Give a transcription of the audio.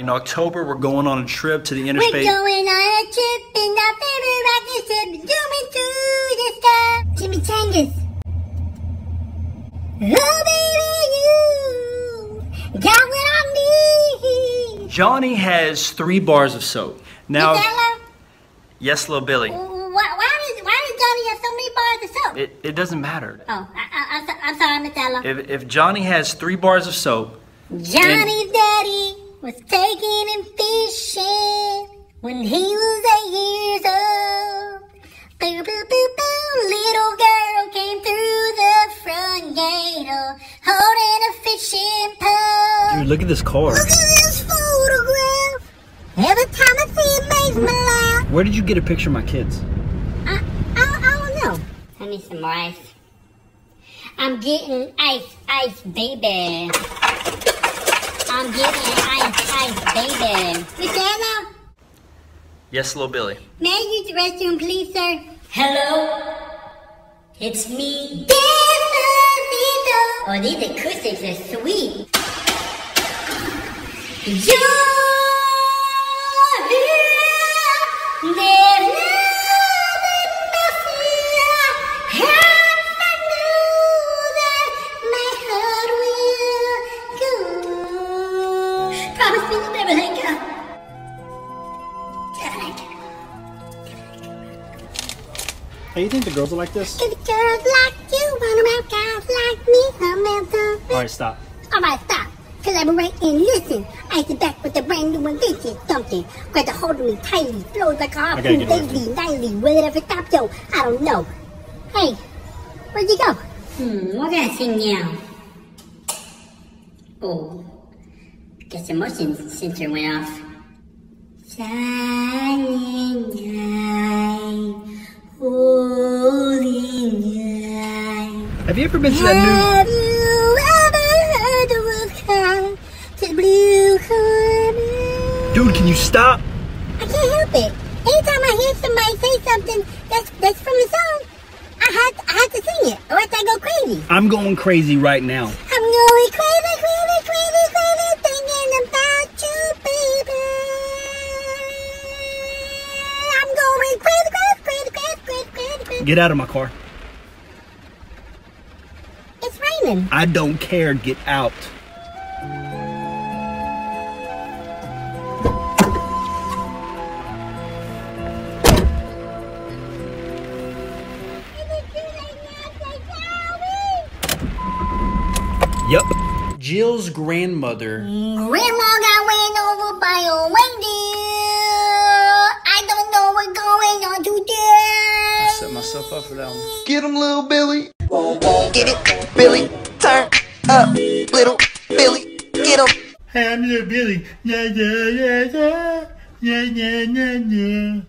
In October, we're going on a trip to the interstate. We're going on a trip in our favorite rocket ship, zooming through the sky. Jimmy Changus. Oh, baby, you got what I need. Johnny has three bars of soap. Now, Stella, yes, little Billy. why, why, does, why does Johnny have so many bars of soap? It, it doesn't matter. oh, I, I, I'm, so, I'm sorry, Miss Ella. If, if Johnny has three bars of soap, Johnny's daddy was taking him fishing when he was eight years old. Boo, boo, boo, boo. Little girl came through the front gate oh, holding a fishing pole. dude, look at this car. Look at this photograph. Every time I see it makes me laugh. Where did you get a picture of my kids? I, I, I don't know. I need some ice. I'm getting ice, ice, baby. I'm getting ice, ice, baby. Miss Anna, Yes, little Billy. may I use the restroom, please, sir? Hello? It's me, Despacito. Oh, these acoustics are sweet. You're will go. Promise me you'll never let go. Never let go. Hey, you think the girls are like this? If girls like you run around guys like me, I'm out All right, stop. Alright, stop. Collaborate and listen. I sit back with a brand new invention, something. Grab a hold of me tightly, flows like a gotta harpoon get away from daily, nightly. Will it ever stop, yo? I don't know. Hey, where'd you go? Hmm, what can I sing now? Oh, guess the motion sensor went off. Silent night, holy night. Have you ever been to that Have you ever heard the cry to blue corner? new... Dude, can you stop? I can't help it. Anytime I hear somebody say something that's that's from the song, I have I have to sing it, or else I go crazy. I'm going crazy right now. Get out of my car. It's raining. I don't care. Get out. Yep. Jill's grandmother. Grandma got ran over Get him, little Billy. Get it, Billy. Turn up, little Billy. Get him. Hey, I'm little Billy. Yeah, yeah, yeah, yeah. Yeah, yeah, yeah, yeah.